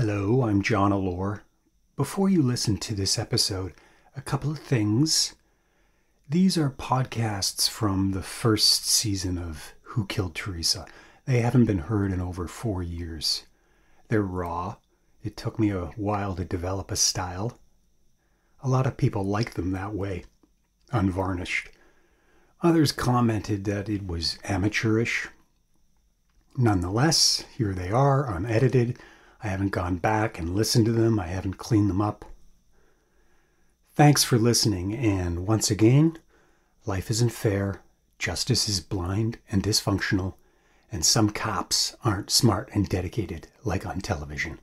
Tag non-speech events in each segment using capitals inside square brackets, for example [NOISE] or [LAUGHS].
Hello, I'm John Allore. Before you listen to this episode, a couple of things. These are podcasts from the first season of Who Killed Theresa. They haven't been heard in over four years. They're raw. It took me a while to develop a style. A lot of people like them that way, unvarnished. Others commented that it was amateurish. Nonetheless, here they are, unedited I haven't gone back and listened to them, I haven't cleaned them up. Thanks for listening, and once again, life isn't fair, justice is blind and dysfunctional, and some cops aren't smart and dedicated like on television.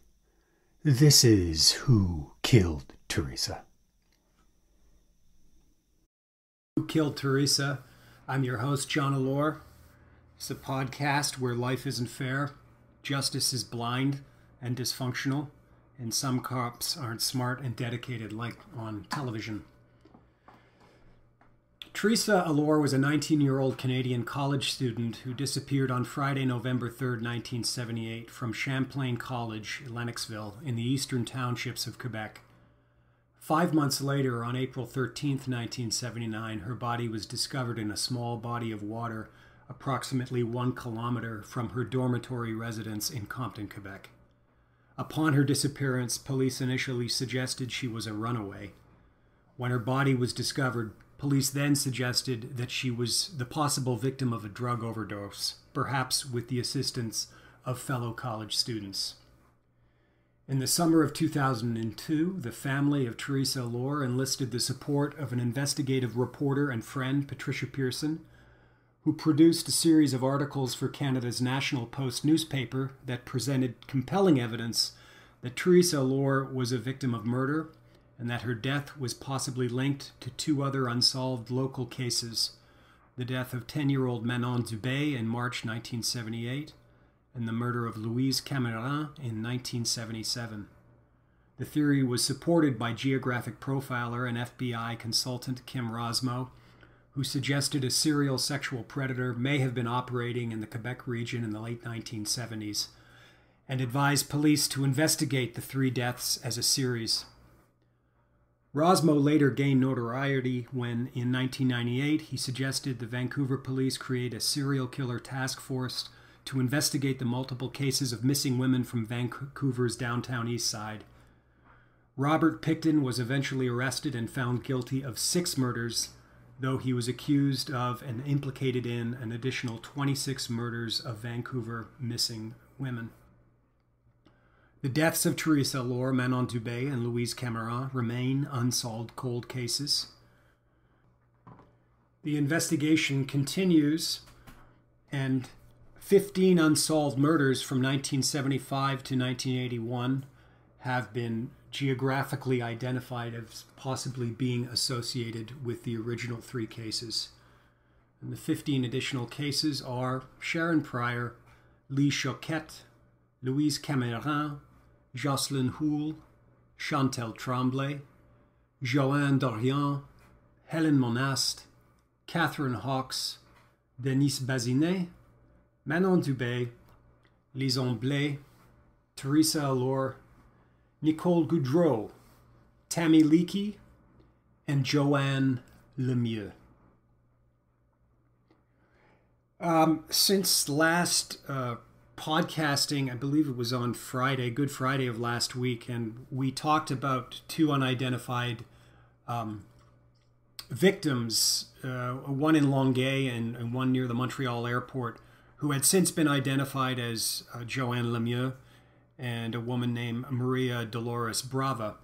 This is Who Killed Theresa. Who Killed Theresa? I'm your host, John Allore. It's a podcast where life isn't fair, justice is blind, and dysfunctional, and some cops aren't smart and dedicated like on television. Theresa Allore was a 19 year old Canadian college student who disappeared on Friday, November 3, 1978, from Champlain College, Lennoxville, in the eastern townships of Quebec. Five months later, on April 13, 1979, her body was discovered in a small body of water approximately one kilometer from her dormitory residence in Compton, Quebec. Upon her disappearance, police initially suggested she was a runaway. When her body was discovered, police then suggested that she was the possible victim of a drug overdose, perhaps with the assistance of fellow college students. In the summer of 2002, the family of Theresa Allore enlisted the support of an investigative reporter and friend, Patricia Pearson, who produced a series of articles for Canada's National Post newspaper that presented compelling evidence that Theresa Allore was a victim of murder and that her death was possibly linked to two other unsolved local cases the death of 10 year old Manon Dubé in March 1978 and the murder of Louise Cameron in 1977. The theory was supported by geographic profiler and FBI consultant Kim Rossmo who suggested a serial sexual predator may have been operating in the Quebec region in the late 1970s, and advised police to investigate the three deaths as a series. Rossmo later gained notoriety when, in 1998, he suggested the Vancouver police create a serial killer task force to investigate the multiple cases of missing women from Vancouver's downtown east side. Robert Pickton was eventually arrested and found guilty of six murders though he was accused of and implicated in an additional 26 murders of Vancouver missing women. The deaths of Theresa Allore, Manon Dubé, and Louise Cameron remain unsolved cold cases. The investigation continues, and 15 unsolved murders from 1975 to 1981 have been geographically identified as possibly being associated with the original three cases. And the 15 additional cases are Sharon Pryor, Lee Choquette, Louise Cameron, Jocelyn Houle, Chantal Tremblay, Joanne Dorion, Helen Monast, Catherine Hawks, Denise Bazinet, Manon Dubé, Lison Blais, Theresa Allore, Nicole Gaudreaux, Tammy Leakey, and Joanne Lemieux. Um, since last uh, podcasting, I believe it was on Friday, Good Friday of last week, and we talked about two unidentified um, victims, uh, one in Longueuil and, and, one near the Montreal airport, who had since been identified as uh, Joanne Lemieux and a woman named Maria Dolores Brava.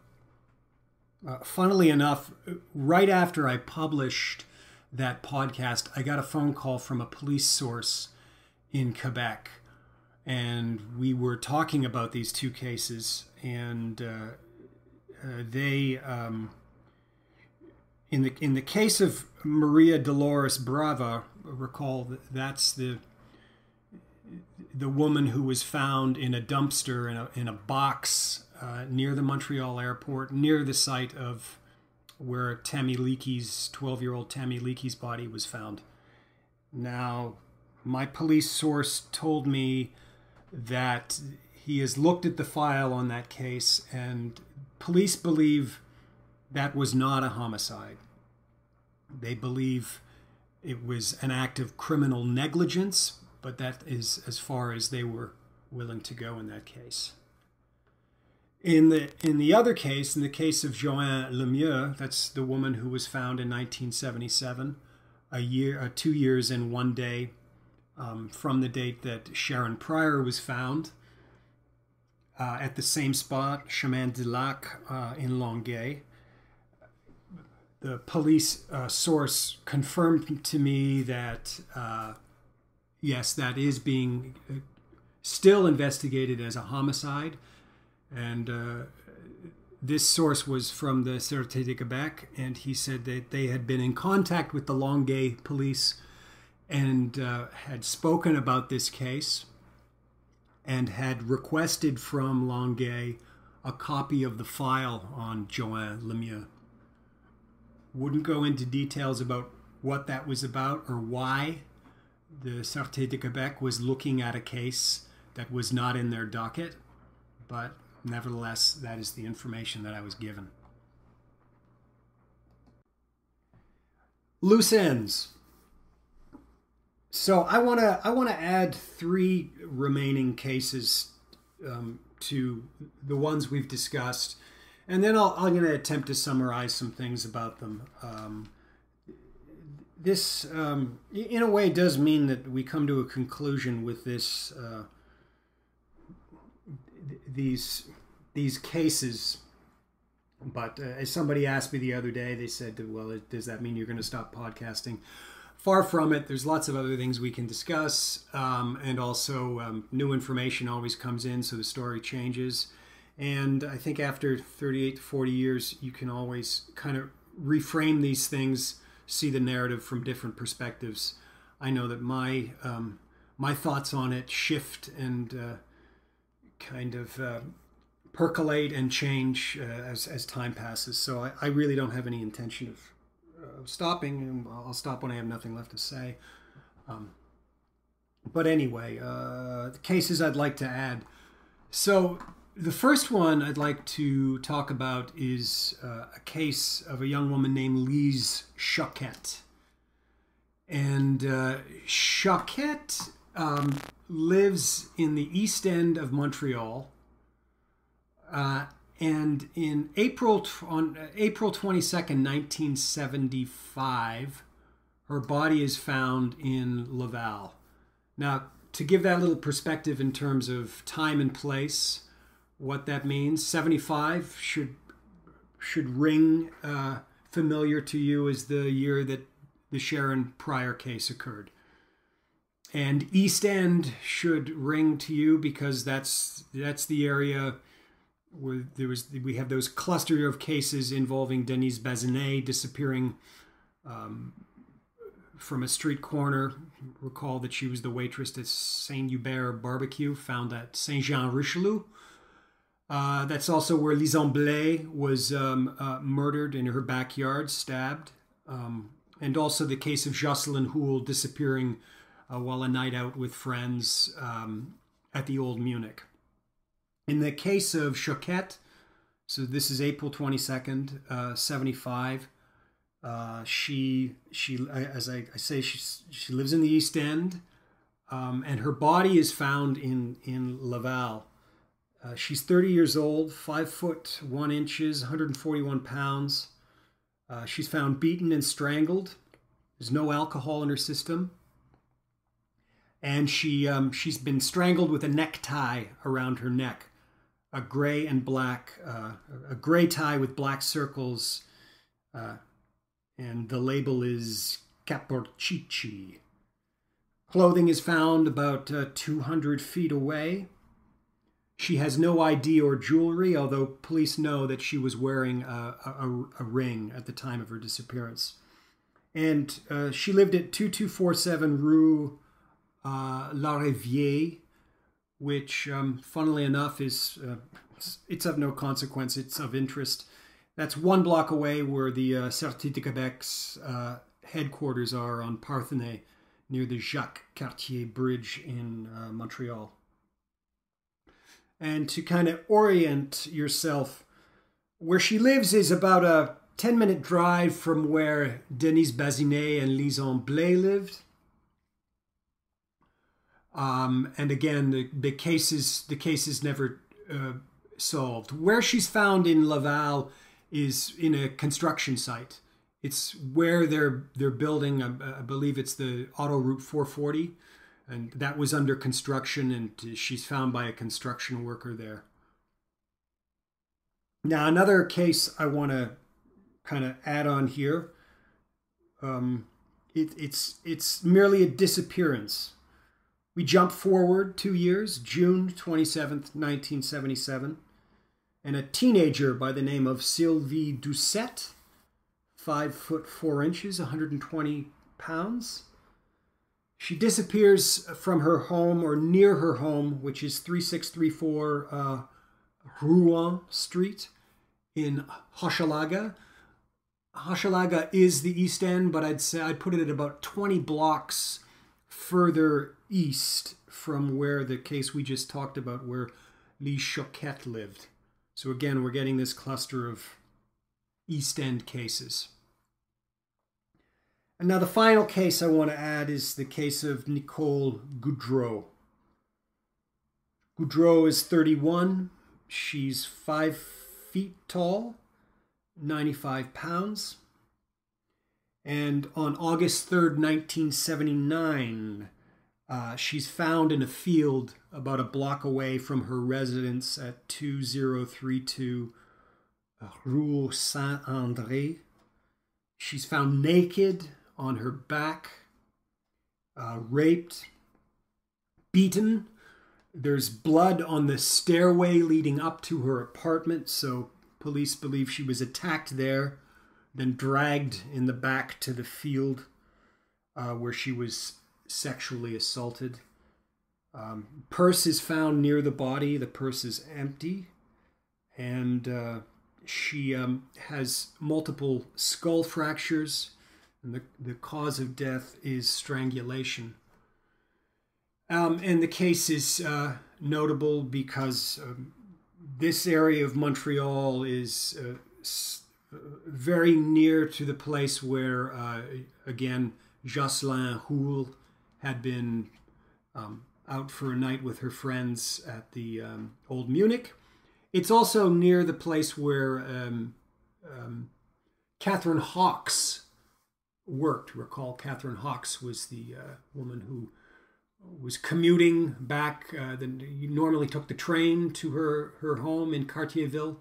Uh, funnily enough, right after I published that podcast, I got a phone call from a police source in Quebec. And we were talking about these two cases, and uh, uh, they, um, in the in the case of Maria Dolores Brava, recall that that's the the woman who was found in a dumpster in a, in a box uh, near the Montreal airport, near the site of where Tammy Leakey's 12 year old Tammy Leakey's body was found. Now, my police source told me that he has looked at the file on that case, and police believe that was not a homicide. They believe it was an act of criminal negligence, but that is as far as they were willing to go in that case. In the in the other case, in the case of Joanne Lemieux, that's the woman who was found in 1977, a year, uh, two years and one day um, from the date that Sharon Pryor was found uh, at the same spot, Chemin du Lac uh, in Longueuil. The police uh, source confirmed to me that uh, yes, that is being uh, still investigated as a homicide and uh, this source was from the Sûreté de Quebec, and he said that they had been in contact with the Longueuil police and uh, had spoken about this case and had requested from Longueuil a copy of the file on Joanne Lemieux. Wouldn't go into details about what that was about or why the Sûreté de Quebec was looking at a case that was not in their docket, but Nevertheless, that is the information that I was given. Loose ends. So I want to I want to add three remaining cases um, to the ones we've discussed, and then i am going to attempt to summarize some things about them. Um, this, um, in a way, does mean that we come to a conclusion with this. Uh, these these cases. But uh, as somebody asked me the other day, they said, "Well, does that mean you're going to stop podcasting?" Far from it. There's lots of other things we can discuss, um, and also um, new information always comes in, so the story changes. And I think after 38 to 40 years, you can always kind of reframe these things, see the narrative from different perspectives. I know that my um, my thoughts on it shift and uh, kind of uh, percolate and change uh, as, as time passes. So I, I, really don't have any intention of, stopping, I'll stop when I have nothing left to say. Um, but anyway, uh, the cases I'd like to add. So the first one I'd like to talk about is uh, a case of a young woman named Lise Choquette. And uh, Choquette um, lives in the east end of Montreal. Uh, and in April on uh, April 22nd, 1975, her body is found in Laval. Now, to give that a little perspective in terms of time and place, what that means, 75 should should ring uh, familiar to you as the year that the Sharon Pryor case occurred and East End should ring to you because that's that's the area where there was we have those cluster of cases involving Denise Bazinet disappearing um, from a street corner. Recall that she was the waitress at Saint Hubert Barbecue, found at Saint Jean Richelieu. Uh, that's also where Lison Blais was um, uh, murdered in her backyard, stabbed. Um, and also the case of Jocelyn Houle disappearing uh, while a night out with friends um, at the Old Munich. In the case of Choquette, so this is April 22nd, uh, 75. Uh, she, she, as I, I, say, she, she lives in the East End, um, and her body is found in, in Laval. Uh, she's 30 years old, 5 foot 1 inches, 141 pounds. Uh, she's found beaten and strangled. There's no alcohol in her system and she um, she's been strangled with a necktie around her neck, a gray and black, uh, a gray tie with black circles, uh, and the label is Caporchichi. Clothing is found about uh, 200 feet away. She has no ID or jewelry, although police know that she was wearing a, a, a ring at the time of her disappearance. And uh, she lived at 2247 Rue uh, La Riviere, which, um, funnily enough, is uh, it's, of no consequence. It's of interest. That's one block away where the uh, Sûreté de Quebec's uh, headquarters are on Parthenais, near the Jacques Cartier Bridge in uh, Montreal. And to kind of orient yourself, where she lives is about a 10 minute drive from where Denise Bazinet and Lison Blais lived. Um, and again, the, the cases the case is never uh, solved. Where she's found in Laval is in a construction site. It's where they're they're building. I, I believe it's the auto route 440, and that was under construction. And she's found by a construction worker there. Now, another case I want to kind of add on here. Um, it, it's it's merely a disappearance. We jump forward two years, June 27th, 1977, and a teenager by the name of Sylvie Doucette, five foot four inches, 120 pounds. She disappears from her home or near her home, which is 3634 uh, Rouen Street in Hochelaga. Hochelaga is the East End, but I'd say I'd put it at about 20 blocks further east from where the case we just talked about, where Lee Choquette lived. So again, we're getting this cluster of East End cases. And now the final case I want to add is the case of Nicole Gaudreaux. Gaudreaux is 31. She's five feet tall, 95 pounds. And on August 3rd, 1979, uh, she's found in a field about a block away from her residence at 2032 Rue Saint Andre. She's found naked on her back, uh, raped, beaten. There's blood on the stairway leading up to her apartment, so police believe she was attacked there then dragged in the back to the field uh, where she was sexually assaulted. Um, purse is found near the body. The purse is empty, and uh, she um, has multiple skull fractures, and the, the cause of death is strangulation. Um, and the case is uh, notable because um, this area of Montreal is uh, very near to the place where, uh, again, Jocelyn Houle had been um, out for a night with her friends at the um, Old Munich. It's also near the place where um, um Catherine Hawks worked. Recall, Catherine Hawks was the uh, woman who was commuting back. Uh, the, normally took the train to her, her home in Cartierville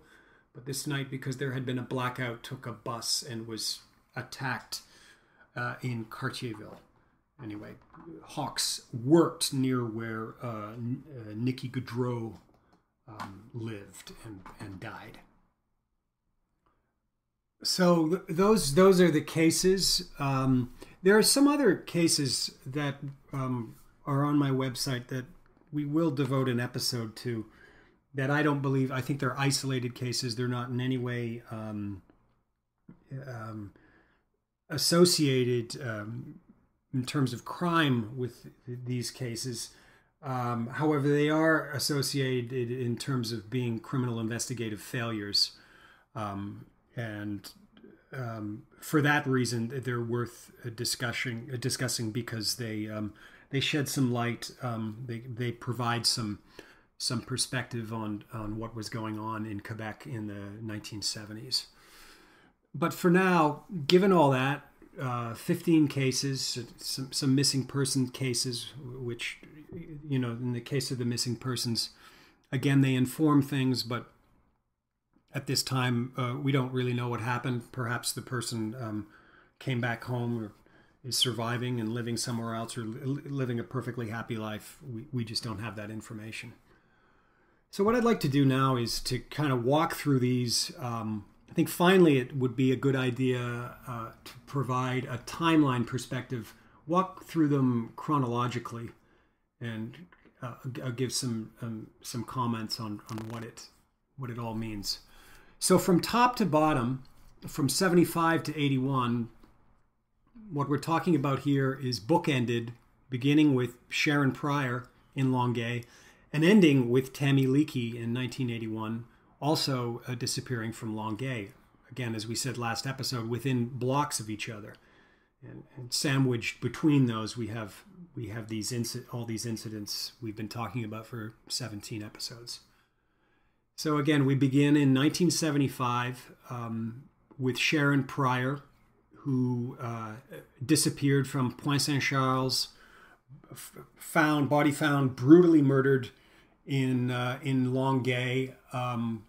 but this night, because there had been a blackout, took a bus and was attacked uh, in Cartierville. Anyway, Hawks worked near where uh, uh, Nikki Gaudreaux um, lived and, and died. So th- those those are the cases. Um, there are some other cases that um, are on my website that we will devote an episode to that I don't believe. I think they're isolated cases. They're not in any way um, um, associated um, in terms of crime with these cases. Um, however, they are associated in terms of being criminal investigative failures, um, and um, for that reason, they're worth discussing. Discussing because they they shed some light. they they provide some some perspective on, on what was going on in Quebec in the 1970s. But for now, given all that, uh, 15 cases, some, some missing person cases, which, you know, in the case of the missing persons, again, they inform things, but at this time, uh, we don't really know what happened. Perhaps the person um, came back home or is surviving and living somewhere else or li- living a perfectly happy life. We, we just don't have that information. So what I'd like to do now is to kind of walk through these. Um, I think finally it would be a good idea uh, to provide a timeline perspective, walk through them chronologically, and uh, give some um, some comments on on what it what it all means. So from top to bottom, from 75 to 81, what we're talking about here is bookended, beginning with Sharon Pryor in Longueuil and ending with Tammy Leakey in 1981, also uh, disappearing from Longueuil. Again, as we said last episode, within blocks of each other, and, and sandwiched between those, we have we have these all these incidents we've been talking about for 17 episodes. So again, we begin in 1975 um, with Sharon Pryor, who uh, disappeared from Pointe Saint Charles, found body found brutally murdered in uh, in Longueuil, um,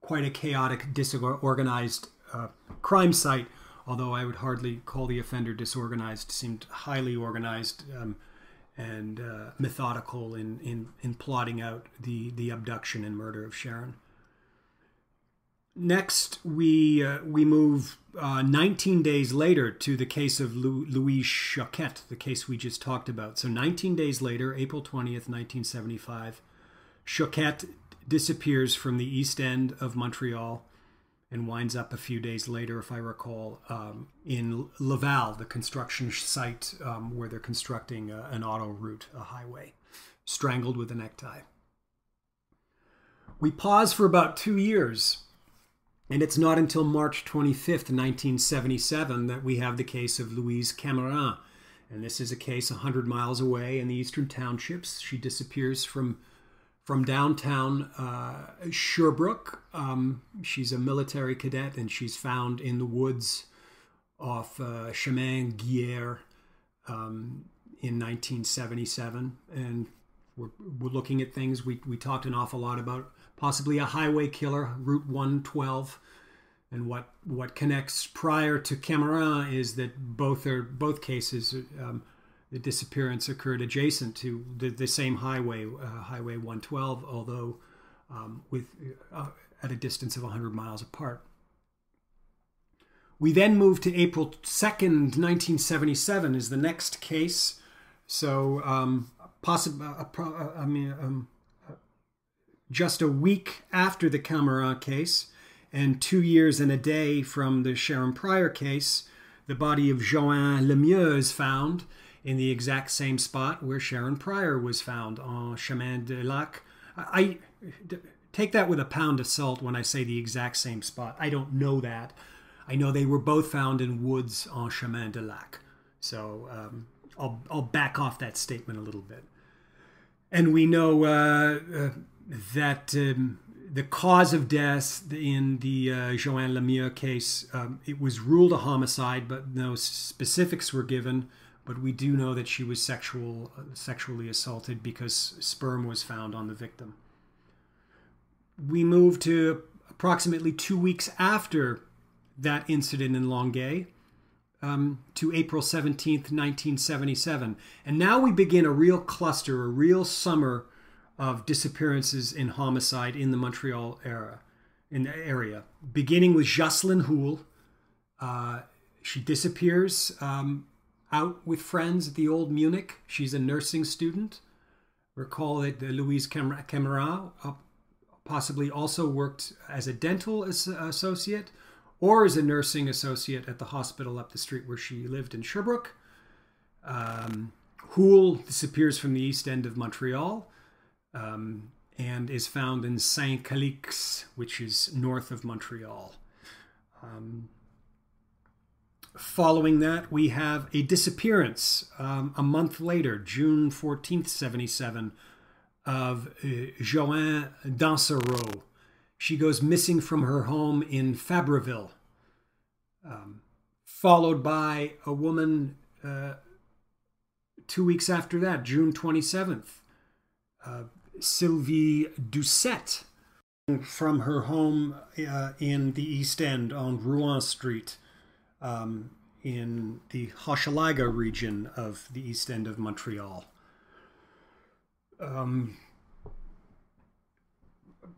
quite a chaotic, disorganized uh, crime site. Although I would hardly call the offender disorganized, seemed highly organized um, and uh, methodical in, in in plotting out the the abduction and murder of Sharon. Next, we uh, we move uh, 19 days later to the case of Lou- Louise Choquette, the case we just talked about. So 19 days later, April 20th, 1975, Choquette disappears from the east end of Montreal and winds up a few days later, if I recall, um, in Laval, the construction site um, where they're constructing a, an auto route, a highway, strangled with a necktie. We pause for about two years and it's not until March 25th, 1977, that we have the case of Louise Cameron. And this is a case 100 miles away in the eastern townships. She disappears from, from downtown uh, Sherbrooke. Um, she's a military cadet and she's found in the woods off uh, Chemin Guière um, in 1977. And we're, we're looking at things. We, we talked an awful lot about possibly a highway killer, Route 112. And what, what connects Pryor to Cameron is that both are both cases um, the disappearance occurred adjacent to the, the same highway, uh, Highway 112, although um, with uh, at a distance of 100 miles apart. We then move to April 2nd, 1977, is the next case. So, um, possibly, uh, uh, I mean, um, just a week after the Cameron case and two years and a day from the Sharon Pryor case, the body of Joanne Lemieux is found in the exact same spot where Sharon Pryor was found on Chemin de Lac. I, I take that with a pound of salt when I say the exact same spot. I don't know that. I know they were both found in woods on Chemin de Lac. So um, I'll, I'll back off that statement a little bit. And we know uh, uh, that um, the cause of death in the uh, Joanne Lemieux case, um, it was ruled a homicide, but no specifics were given. But we do know that she was sexual, sexually assaulted because sperm was found on the victim. We move to approximately two weeks after that incident in Longueuil um, to April 17th, 1977. And now we begin a real cluster, a real summer of disappearances in homicide in the Montreal era, in the area, beginning with Jocelyn Houle. Uh, she disappears um, out with friends at the old Munich. She's a nursing student. Recall that Louise Cameron uh, possibly also worked as a dental associate or as a nursing associate at the hospital up the street where she lived in Sherbrooke. Um, Houle disappears from the east end of Montreal um, and is found in Saint Calixte, which is north of Montreal. Um, following that, we have a disappearance um, a month later, June 14th, 77, of uh, Joanne Dansereau. She goes missing from her home in Fabreville, um, followed by a woman uh, two weeks after that, June 27th. Uh, Sylvie Doucette from her home uh, in the East End on Rouen Street um, in the Hochelaga region of the East End of Montreal. Um,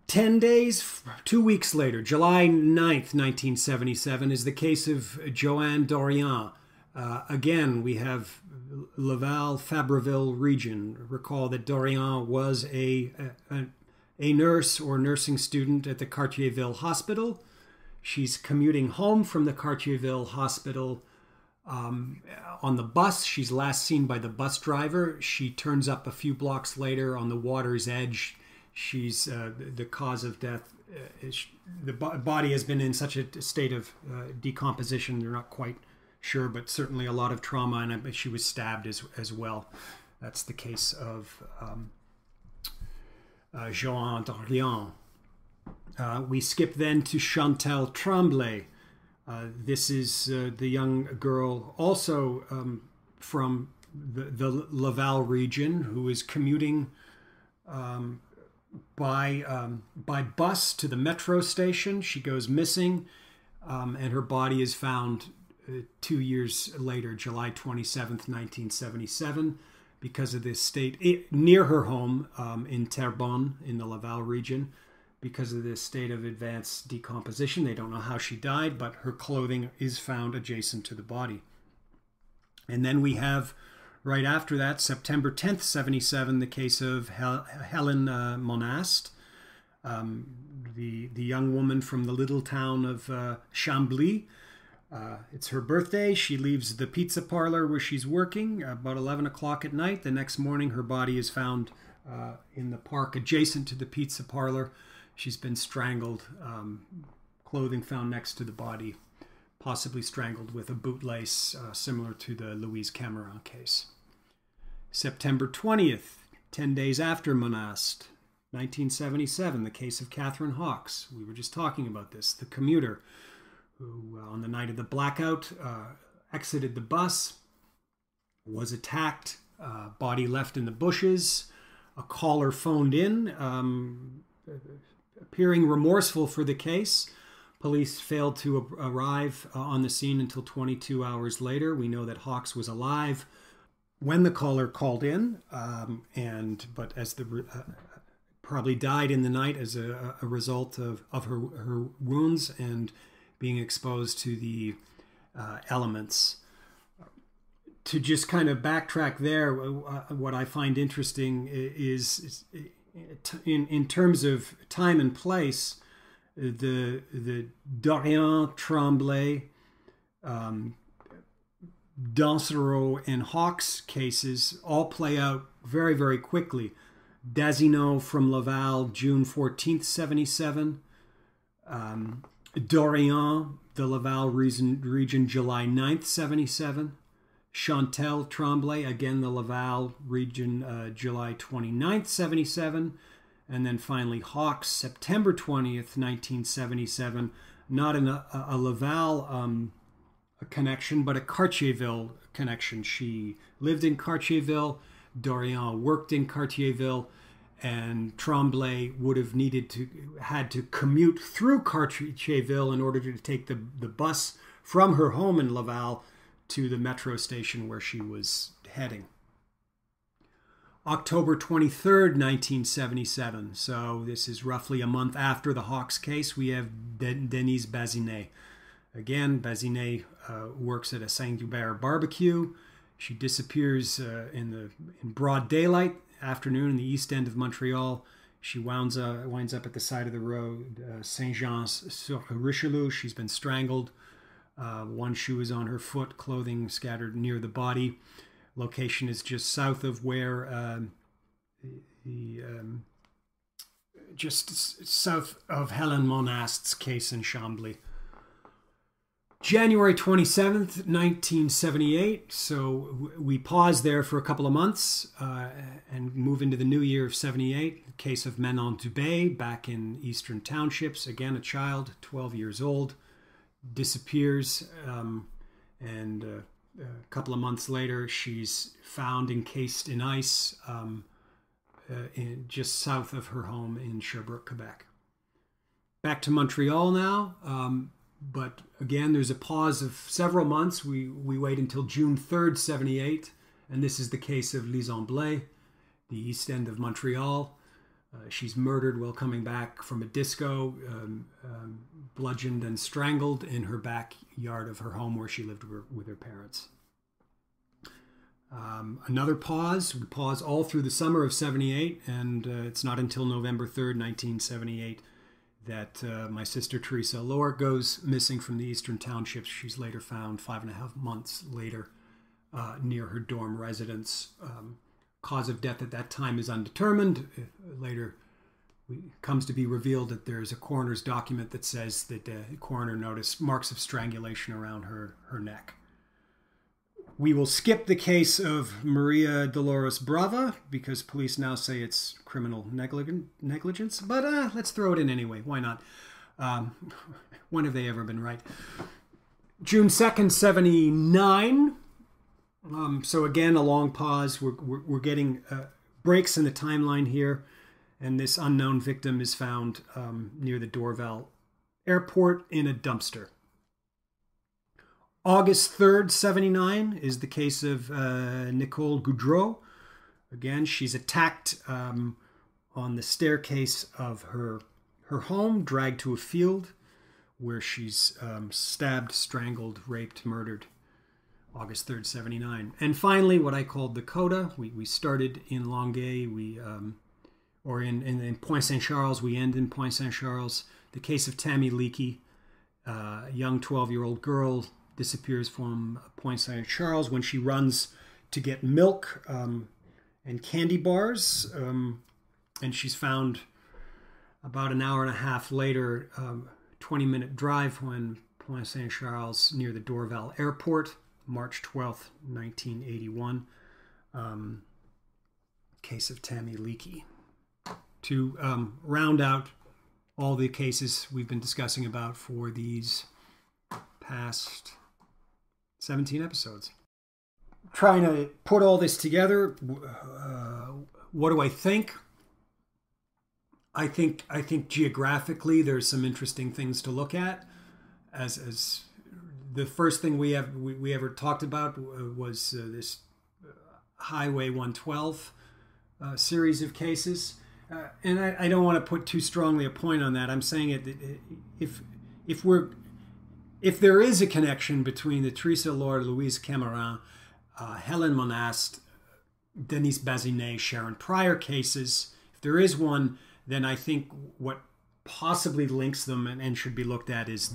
10 days, two weeks later, July 9th, 1977, is the case of Joanne Dorion. Uh, again, we have Laval Fabreville region. Recall that Dorion was a, a, a nurse or nursing student at the Cartierville Hospital. She's commuting home from the Cartierville Hospital Um, on the bus, she's last seen by the bus driver. She turns up a few blocks later on the water's edge. She's uh, the cause of death. Uh, is, the body has been in such a state of uh, decomposition, they're not quite sure, but certainly a lot of trauma, and she was stabbed as, as well. That's the case of um, uh, Joan Dorion. Uh, we skip then to Chantal Tremblay. Uh, this is uh, the young girl, also um, from the, the, Laval region, who is commuting um, by um, by bus to the metro station. She goes missing, um, and her body is found uh, two years later, July twenty seventh, nineteen seventy seven because of this state it, near her home um, in Terrebonne in the Laval region. Because of this state of advanced decomposition, they don't know how she died, but her clothing is found adjacent to the body. And then we have, right after that, September 10th, 77, the case of Hel- Helen uh, Monast, um, the, the young woman from the little town of uh, Chambly, uh, it's her birthday. She leaves the pizza parlor where she's working about 11 o'clock at night. The next morning, her body is found uh, in the park adjacent to the pizza parlor. She's been strangled, um, clothing found next to the body, possibly strangled with a bootlace, uh, similar to the Louise Cameron case. September 20th, 10 days after Monast, 1977, the case of Catherine Hawks. We were just talking about this. The commuter who, uh, on the night of the blackout, uh, exited the bus, was attacked, uh, body left in the bushes. A caller phoned in, um, appearing remorseful for the case. Police failed to arrive uh, on the scene until 22 hours later. We know that Hawks was alive when the caller called in, um, and but as the uh, probably died in the night as a, a result of, of her, her wounds and being exposed to the uh, elements. To just kind of backtrack there, uh, what I find interesting is, is, in in terms of time and place, the the Dorion, Tremblay, um, Dansereau, and Hawks cases all play out very very quickly. Dansereau from Laval, June fourteenth, seventy seven. Um, Dorion, the Laval region, region July 9th, 77. Chantal Tremblay, again, the Laval region, uh, July 29th, 77. And then finally, Hawks, September 20th, 1977. Not in a, a Laval um, a connection, but a Cartierville connection. She lived in Cartierville. Dorion worked in Cartierville and Tremblay would have needed to had to commute through Cartierville in order to take the, the bus from her home in Laval to the metro station where she was heading. October 23rd, 1977. So this is roughly a month after the Hawks case. We have Denise Bazinet. Again, Bazinet uh, works at a Saint Hubert barbecue. She disappears uh, in the in broad daylight afternoon in the east end of Montreal. She winds, uh, winds up at the side of the road, uh, Saint Jean sur Richelieu. She's been strangled. Uh, one shoe is on her foot, clothing scattered near the body. Location is just south of where um, the um, just south of Helen Monast's case in Chambly. January 27th, 1978. So we pause there for a couple of months uh, and move into the new year of 78. The case of Manon Dubé back in Eastern Townships. Again, a child, 12 years old, disappears. Um, and uh, a couple of months later, she's found encased in ice um, uh, in, just south of her home in Sherbrooke, Quebec. Back to Montreal now. Um, but again, there's a pause of several months. We, we wait until June 3rd, 78, and this is the case of Lise Blais, the east end of Montreal. Uh, she's murdered while coming back from a disco, um, um, bludgeoned and strangled in her backyard of her home where she lived with her parents. Um, another pause. We pause all through the summer of 78, and uh, it's not until November 3rd, 1978, that uh, my sister Theresa Allore goes missing from the eastern townships. She's later found five and a half months later uh, near her dorm residence. Um, cause of death at that time is undetermined. Later, comes to be revealed that there's a coroner's document that says that the coroner noticed marks of strangulation around her, her neck. We will skip the case of Maria Dolores Brava because police now say it's criminal negligence, but uh, let's throw it in anyway. Why not? Um, [LAUGHS] when have they ever been right? June 2nd, 79. Um, so again, a long pause. We're, we're, we're getting uh, breaks in the timeline here, and this unknown victim is found um, near the Dorval airport in a dumpster. August 3rd, 79 is the case of uh, Nicole Gaudreaux. Again, she's attacked um, on the staircase of her, her home, dragged to a field where she's um, stabbed, strangled, raped, murdered. August 3rd, 79. And finally, what I called the coda. We, we started in Longueuil, we, um, or in, in, in Pointe Saint Charles, we end in Pointe Saint Charles. The case of Tammy Leakey, uh, a young 12 year old girl disappears from Pointe Saint Charles when she runs to get milk um, and candy bars. Um, and she's found about an hour and a half later, um, 20 minute drive when Pointe Saint Charles near the Dorval airport. March 12th, 1981. Um, case of Tammy Leakey. To um, round out all the cases we've been discussing about for these past 17 episodes. Trying to put all this together, uh, what do I think? I think I think geographically there's some interesting things to look at as as the first thing we have we, we ever talked about uh, was uh, this uh, Highway 112 uh, series of cases, uh, and I, I, don't want to put too strongly a point on that. I'm saying it if if we're if there is a connection between the Theresa Allore, Louise Cameron, uh, Helen Monast, Denise Bazinet, Sharon Pryor cases, if there is one, then I think what possibly links them and, and should be looked at is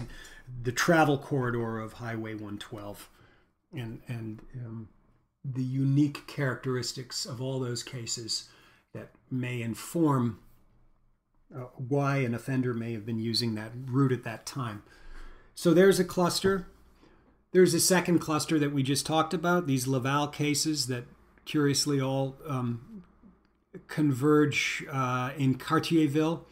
the travel corridor of Highway 112 and, and um, the unique characteristics of all those cases that may inform uh, why an offender may have been using that route at that time. So there's a cluster. There's a second cluster that we just talked about, these Laval cases that curiously all um, converge uh, in Cartierville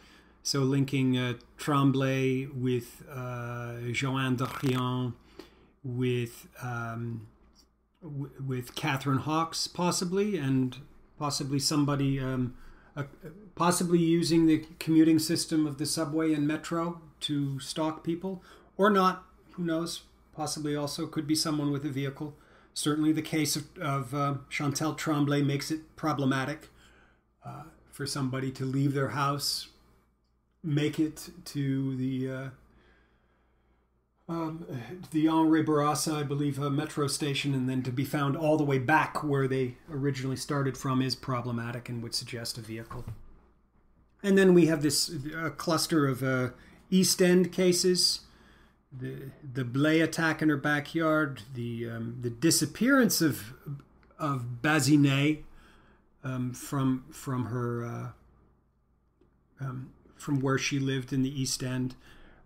so linking uh, Tremblay with uh, Joanne Dorion, with um, with Catherine Hawks possibly, and possibly somebody um, uh, possibly using the commuting system of the subway and metro to stalk people, or not. Who knows? Possibly also could be someone with a vehicle. Certainly, the case of, of uh, Chantal Tremblay makes it problematic uh, for somebody to leave their house make it to the uh, um, the Henri Bourassa, I believe, uh, metro station, and then to be found all the way back where they originally started from is problematic and would suggest a vehicle. And then we have this uh, cluster of uh, East End cases, the the Blais attack in her backyard, the um, the disappearance of of Bazinet um, from from her uh, um, from where she lived in the East End.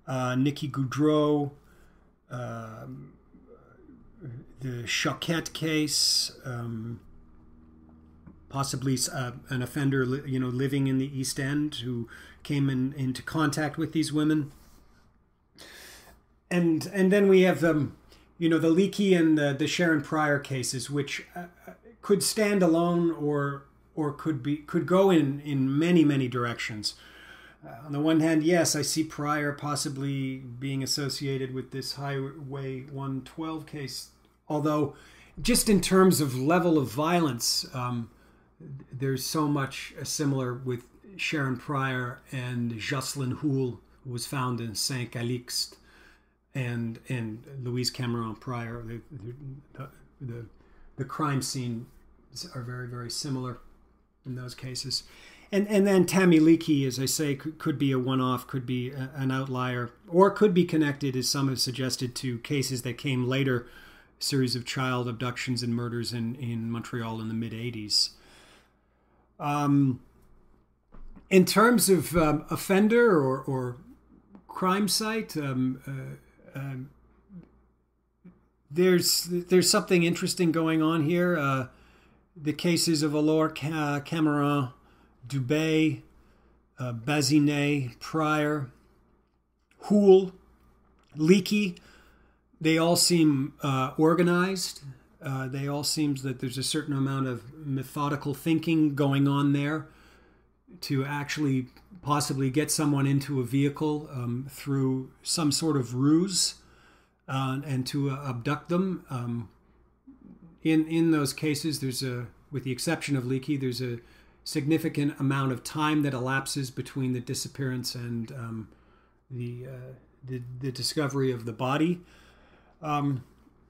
Uh, Nikki Gaudreaux, um, the Choquette case, um, possibly uh, an offender, you know, living in the East End who came in, into contact with these women. And and then we have um, you know, the Leakey and the, the Sharon Pryor cases, which uh, uh, could stand alone or or could be could go in in many many directions. On the one hand, yes, I see Pryor possibly being associated with this Highway 112 case, although just in terms of level of violence, um, there's so much similar with Sharon Pryor and Jocelyn Houle, who was found in Saint Calixte, and and Louise Cameron Pryor. The, the, the, the crime scene are very very similar in those cases. And and then Tammy Leakey, as I say, could, could be a one-off, could be a, an outlier, or could be connected, as some have suggested, to cases that came later, series of child abductions and murders in in Montreal in the mid '80s. Um, in terms of um, offender or, or crime site, um, uh, um, there's there's something interesting going on here. Uh, the cases of Allore, Cameron, Dubé, uh, Bazinet, Pryor, Houle, Leakey, they all seem uh, organized. Uh, they all seem that there's a certain amount of methodical thinking going on there to actually possibly get someone into a vehicle um, through some sort of ruse uh, and to uh, abduct them. Um, in in those cases, there's a, with the exception of Leakey, there's a significant amount of time that elapses between the disappearance and um, the, uh, the, the discovery of the body. Um,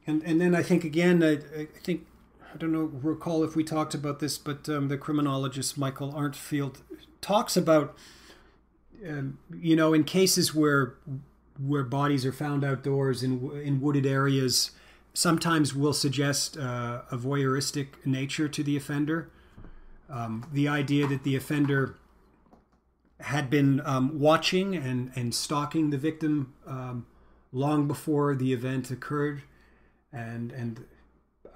and and then I think again, I, I, think I don't know recall if we talked about this, but um, the criminologist Michael Arntfield talks about um, you know in cases where where bodies are found outdoors in in wooded areas sometimes will suggest uh, a voyeuristic nature to the offender. Um, the idea that the offender had been um, watching and, and stalking the victim um, long before the event occurred, and and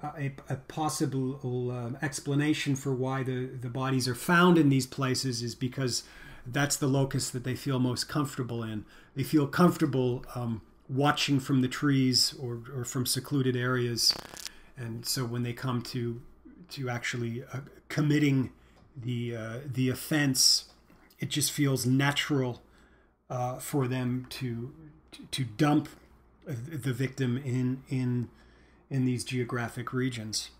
a, a possible um, explanation for why the, the bodies are found in these places is because that's the locus that they feel most comfortable in. They feel comfortable um, watching from the trees or, or from secluded areas. And so when they come to to actually uh, committing the uh, the offense, it just feels natural uh, for them to to dump the victim in in in these geographic regions.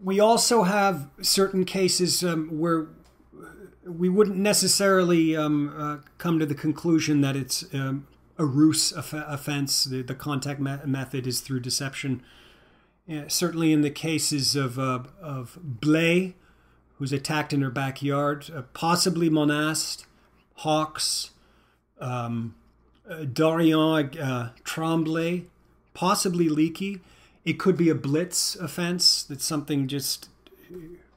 We also have certain cases um, where we wouldn't necessarily um, uh, come to the conclusion that it's um, a ruse off- offense. The, the contact me- method is through deception. Certainly, in the cases of uh, of Blais, who's attacked in her backyard, uh, possibly Monast, Hawks, um, uh, Dorion uh, Tremblay, possibly Leakey. It could be a blitz offense. That's something just,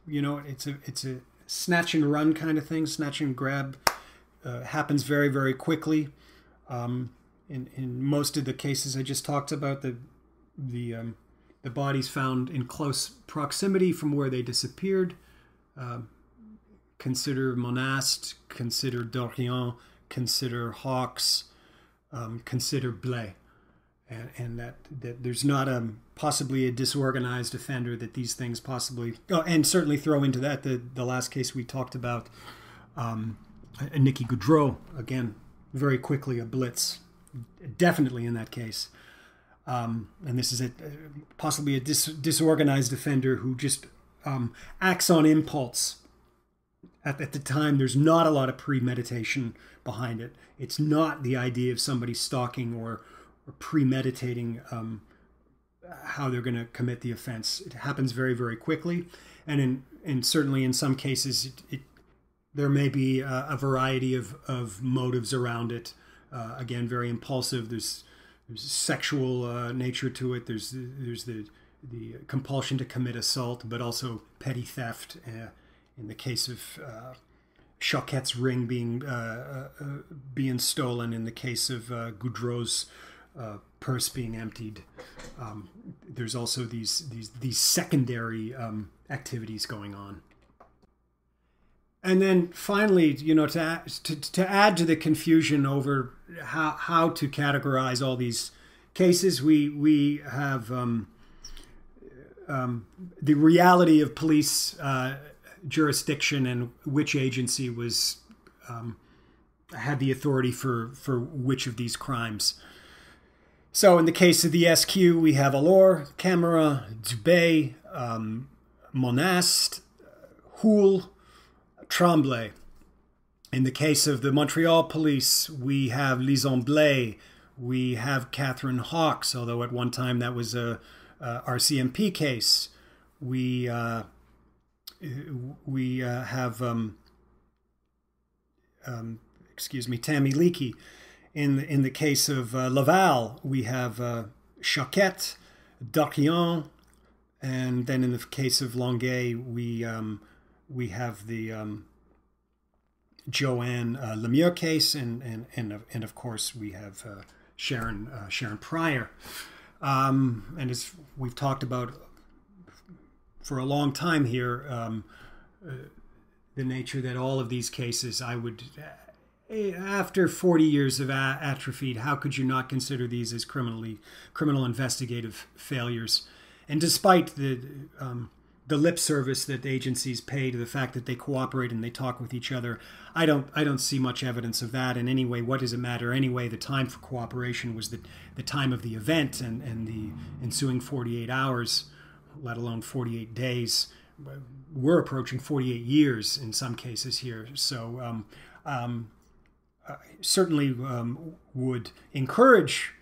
you know, it's a it's a snatch and run kind of thing. Snatch and grab uh, happens very, very quickly. Um, in, in most of the cases I just talked about, the the um, the bodies found in close proximity from where they disappeared. Uh, consider Monast, consider Dorion, consider Hawks, um, consider Blais and, and that, that there's not a possibly a disorganized offender that these things possibly oh, and certainly throw into that the, the last case we talked about um, Nicky Gaudreaux again very quickly a blitz. Definitely in that case um, and this is a possibly a dis, disorganized offender who just um, acts on impulse at, at the time there's not a lot of premeditation behind it it's not the idea of somebody stalking or or premeditating um, how they're going to commit the offense. It happens very, very quickly, and in and certainly in some cases, it, it there may be a, a, variety of, of motives around it. Uh, again, very impulsive. There's there's sexual uh, nature to it. There's there's the the compulsion to commit assault, but also petty theft. Uh, in the case of uh, Choquette's ring being uh, uh, being stolen, in the case of uh, Gaudreaux's uh, purse being emptied. Um, there's also these these these secondary um, activities going on. And then finally, you know, to, to to add to the confusion over how how to categorize all these cases, we we have um, um the reality of police uh, jurisdiction and which agency was um, had the authority for for which of these crimes. So in the case of the SQ, we have Allore, Camirand, Dubé, um, Monast, Houle, Tremblay. In the case of the Montreal police, we have Lison Blais, we have Catherine Hawks, although at one time that was a, a RCMP case. We uh, we uh, have, um, um, excuse me, Tammy Leakey. In the, in the case of uh, Laval, we have uh, Choquette, and then in the case of Longueuil, we um, we have the um, Joanne uh, Lemieux case, and and and and of course we have uh, Sharon uh, Sharon Pryor. Um, and as we've talked about for a long time here, um, uh, the nature that all of these cases, I would, uh, after 40 years of atrophied, how could you not consider these as criminally criminal investigative failures? And despite the um, the lip service that agencies pay to the fact that they cooperate and they talk with each other, I don't I don't see much evidence of that in any way. What does it matter anyway? The time for cooperation was the the time of the event and and the ensuing 48 hours, let alone 48 days. We're approaching 48 years in some cases here. So. Um, um, certainly um, would encourage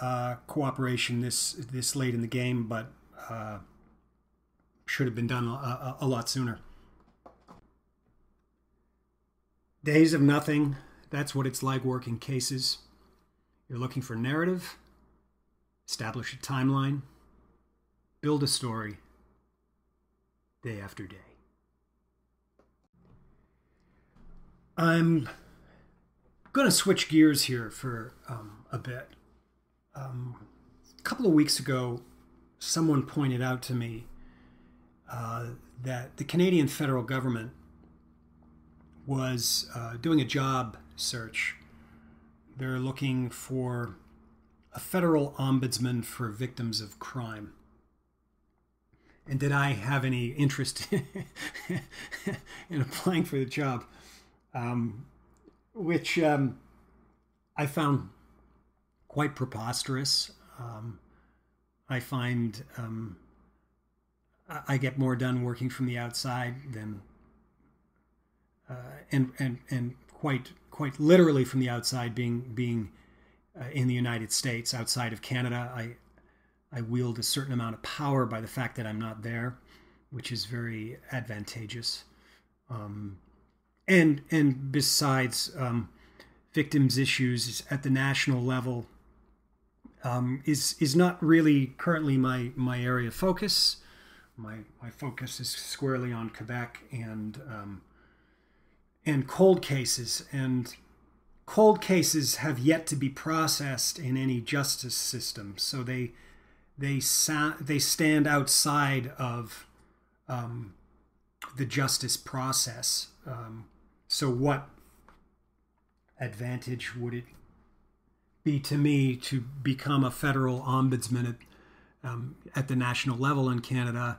uh, cooperation this this late in the game, but uh, should have been done a, a, lot sooner. Days of nothing. That's what it's like working cases. You're looking for narrative, establish a timeline, build a story day after day. I'm going to switch gears here for um, a bit. Um, a couple of weeks ago, someone pointed out to me uh, that the Canadian federal government was uh, doing a job search. They're looking for a federal ombudsman for victims of crime. And did I have any interest [LAUGHS] in applying for the job? Um, which um, I found quite preposterous. Um, I find um, I get more done working from the outside than, uh, and and and quite quite literally from the outside, being being uh, in the United States, outside of Canada, I I wield a certain amount of power by the fact that I'm not there, which is very advantageous. Um, and and besides, um, victims' issues at the national level um, is is not really currently my my area of focus. My my focus is squarely on Quebec and um, and cold cases and cold cases have yet to be processed in any justice system. So they they sa- they stand outside of um, the justice process. Um, so what advantage would it be to me to become a federal ombudsman um, at the national level in Canada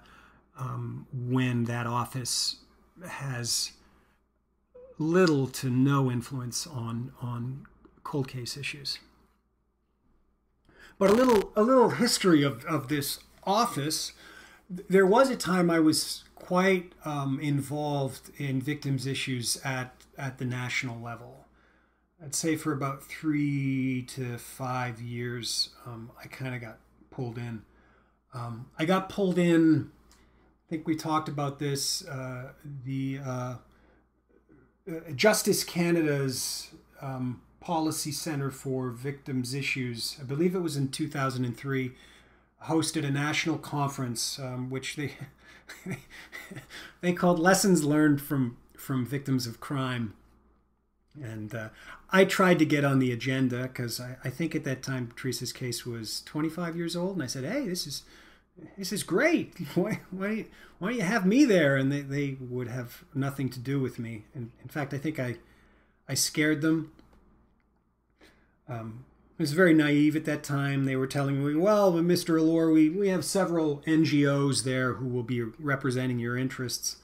um, when that office has little to no influence on on cold case issues. But a little a little history of, of this office. There was a time I was quite um, involved in victims' issues at at the national level. I'd say for about three to five years, um, I kind of got pulled in. Um, I got pulled in. I think we talked about this. Uh, the uh, uh Justice Canada's um, Policy Center for Victims Issues, I believe it was in 2003, hosted a national conference um, which they [LAUGHS] they called "Lessons Learned from from Victims of Crime." And uh, I tried to get on the agenda because I, I, think at that time Theresa's case was 25 years old, and I said, "Hey, this is this is great. [LAUGHS] Why why why don't you have me there?" And they, they would have nothing to do with me. And in fact, I think I I scared them. Um, I was very naive at that time. They were telling me, "Well, Mr. Allore, we we have several NGOs there who will be representing your interests."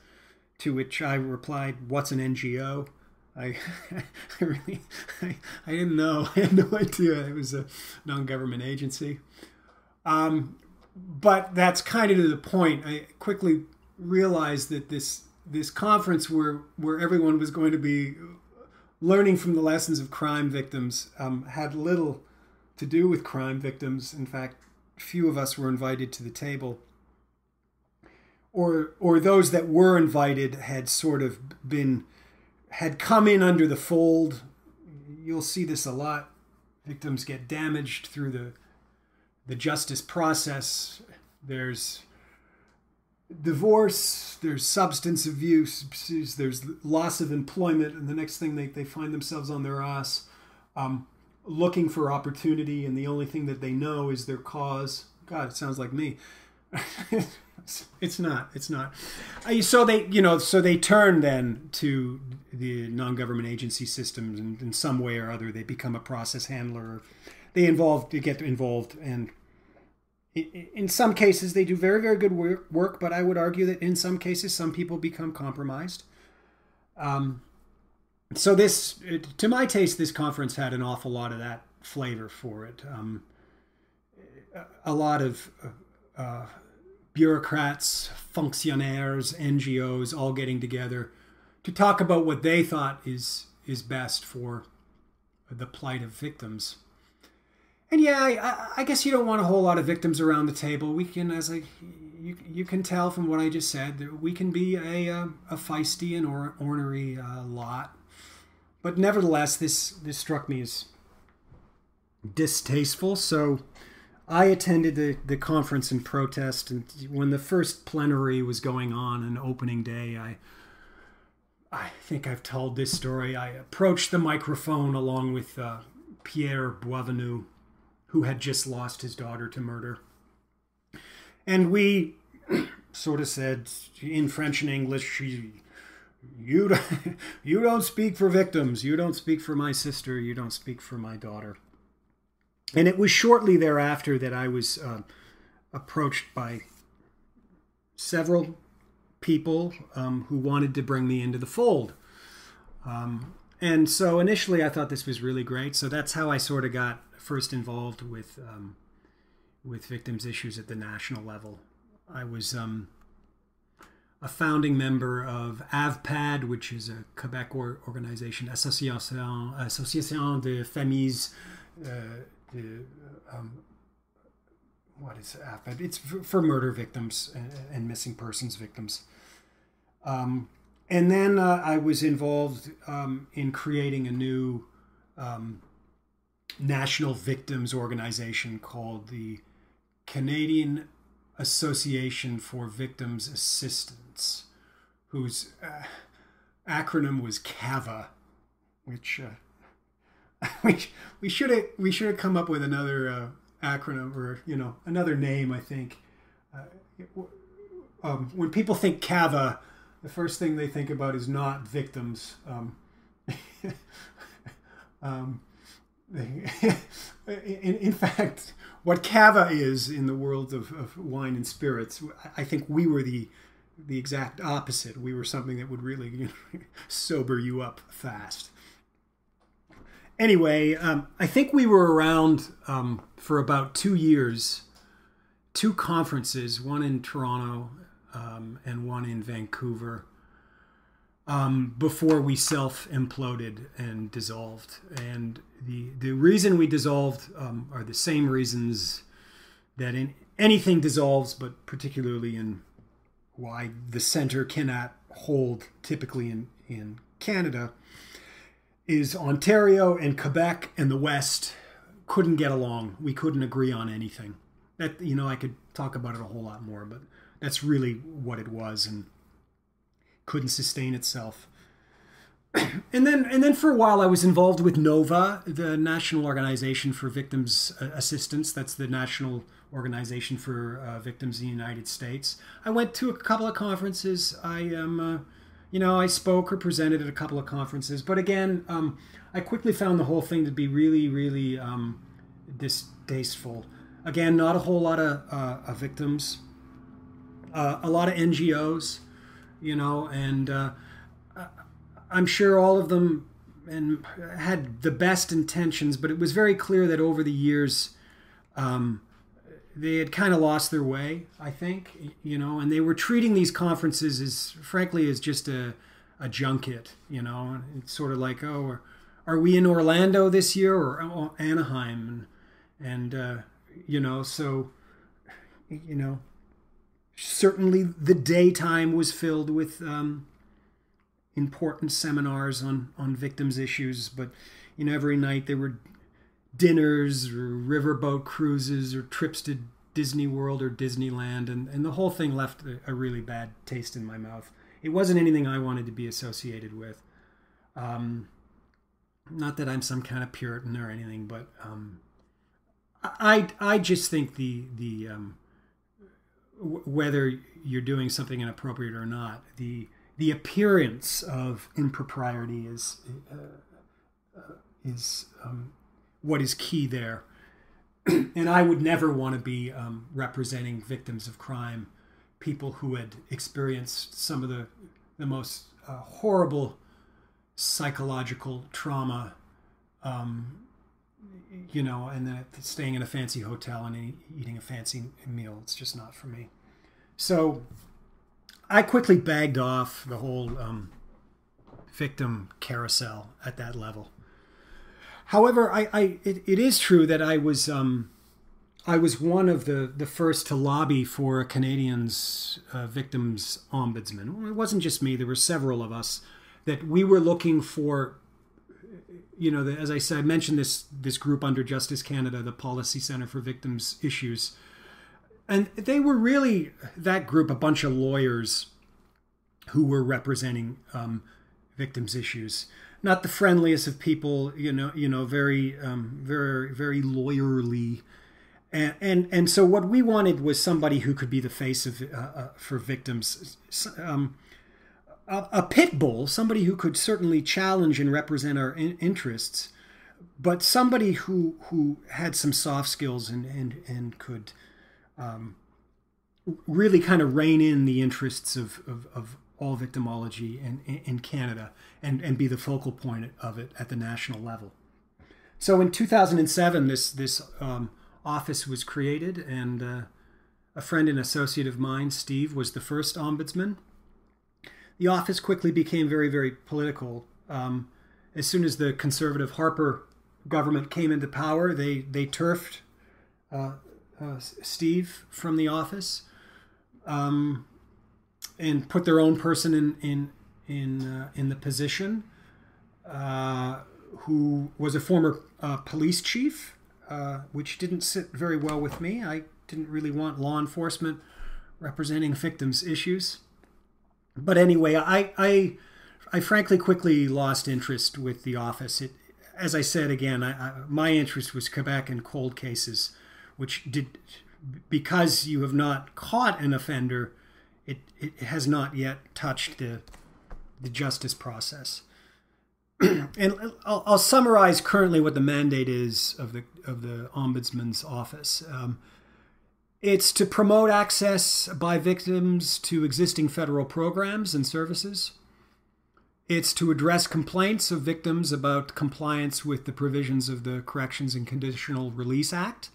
To which I replied, "What's an NGO?" I, [LAUGHS] I really, I, I didn't know. [LAUGHS] I had no idea it was a non-government agency. Um, but that's kind of to the point. I quickly realized that this this conference where where everyone was going to be learning from the lessons of crime victims um, had little to do with crime victims. In fact, few of us were invited to the table. or or those that were invited had sort of been had come in under the fold. You'll see this a lot. Victims get damaged through the the justice process. There's divorce, there's substance abuse, there's loss of employment, and the next thing they, they find themselves on their ass um, looking for opportunity, and the only thing that they know is their cause. God, it sounds like me. [LAUGHS] it's not. It's not. So they, you know, so they turn then to the non-government agency systems, and in some way or other, they become a process handler. They involve, they get involved, and in some cases they do very, very good work. But I would argue that in some cases, some people become compromised. Um, so this, to my taste, this conference had an awful lot of that flavor for it. Um, a lot of uh, bureaucrats, fonctionnaires, NGOs all getting together to talk about what they thought is is best for the plight of victims. And yeah, I, I, guess you don't want a whole lot of victims around the table. We can, as I, you, you can tell from what I just said, we can be a, a, a feisty and or, ornery uh, lot. But nevertheless, this this struck me as distasteful. So I attended the, the conference in protest, and when the first plenary was going on on opening day, I I think I've told this story. I approached the microphone along with uh, Pierre Boisvenu, who had just lost his daughter to murder, and we [CLEARS THROAT] sort of said in French and English, "You don't, [LAUGHS] you don't speak for victims. You don't speak for my sister. You don't speak for my daughter." And it was shortly thereafter that I was uh, approached by several people um, who wanted to bring me into the fold. Um, and so initially I thought this was really great. So that's how I sort of got first involved with um, with victims issues at the national level. I was um, a founding member of AFPAD, which is a Quebec organization, Association, Association de Familles uh, the um, what is AFED? It's for, for murder victims and, and, missing persons victims. Um, and then uh, I was involved um, in creating a new um, national victims organization called the Canadian Association for Victims Assistance, whose uh, acronym was CAVA, which uh, [LAUGHS] we we should have we should have come up with another uh, acronym or you know another name. I think uh, um, when people think CAVA, the first thing they think about is not victims. Um, [LAUGHS] um, [LAUGHS] in, in, fact, what cava is in the world of, of, wine and spirits, I think we were the the exact opposite. We were something that would really you know, [LAUGHS] sober you up fast anyway, um, I think we were around um, for about two years, two conferences, one in Toronto um, and one in Vancouver, um, before we self imploded and dissolved. And the, the reason we dissolved um, are the same reasons that in anything dissolves, but particularly in why the center cannot hold typically in, in Canada is Ontario and Quebec and the West couldn't get along. We couldn't agree on anything. That you know, I could talk about it a whole lot more, but that's really what it was, and couldn't sustain itself. [CLEARS THROAT] and then, and then for a while, I was involved with NOVA, the National Organization for Victims Assistance. That's the national organization for uh, victims in the United States. I went to a couple of conferences. I am. Uh, you know, I spoke or presented at a couple of conferences, but again, um, I quickly found the whole thing to be really, really um, distasteful. Again, not a whole lot of, uh, of victims, uh, a lot of NGOs, you know, and uh, I'm sure all of them and had the best intentions, but it was very clear that over the years, um, they had kind of lost their way, I think, you know, and they were treating these conferences as, frankly, as just a, a junket, you know. It's sort of like, oh, are, we in Orlando this year or oh, Anaheim? And, and uh, you know, so, you know, certainly the daytime was filled with um, important seminars on on victims issues, but you know every night there were dinners or riverboat cruises or trips to Disney World or Disneyland, and, and the whole thing left a, a really bad taste in my mouth. It wasn't anything I wanted to be associated with. Um, not that I'm some kind of Puritan or anything, but um, I I just think the the um, whether you're doing something inappropriate or not, the the appearance of impropriety is uh, uh, is um, what is key there. [CLEARS THROAT] and I would never want to be um, representing victims of crime, people who had experienced some of the the most uh, horrible psychological trauma, um, you know, and then staying in a fancy hotel and eating a fancy meal. It's just not for me. So I quickly bagged off the whole um, victim carousel at that level. However, I, I it, it is true that I was um, I was one of the, the first to lobby for a Canadians uh, victims ombudsman. It wasn't just me; there were several of us that we were looking for you know, the, as I said, I mentioned this this group under Justice Canada, the Policy Center for Victims Issues, and they were really that group, a bunch of lawyers who were representing um, victims' issues. Not the friendliest of people, you know, you know, very, um, very, very lawyerly, and, and and so what we wanted was somebody who could be the face of uh, uh, for victims. Um, a, a pit bull, somebody who could certainly challenge and represent our in- interests, but somebody who who had some soft skills and and and could um, really kind of rein in the interests of of, of all victimology in, in Canada and and be the focal point of it at the national level. So in 2007, this this um, office was created, and uh, a friend and associate of mine, Steve, was the first ombudsman the office quickly became very, very political. Um, as soon as the conservative Harper government came into power, they they turfed uh, uh, Steve from the office um, and put their own person in in in uh, in the position, uh, who was a former uh, police chief, uh, which didn't sit very well with me. I didn't really want law enforcement representing victims' issues but anyway, I, I, I frankly quickly lost interest with The Office. It, as I said again, I, I, my interest was Quebec and cold cases, which did because you have not caught an offender, it, it has not yet touched the the justice process. [CLEARS THROAT] and I'll, I'll, summarize currently what the mandate is of the of the ombudsman's office. Um, it's to promote access by victims to existing federal programs and services. It's to address complaints of victims about compliance with the provisions of the Corrections and Conditional Release Act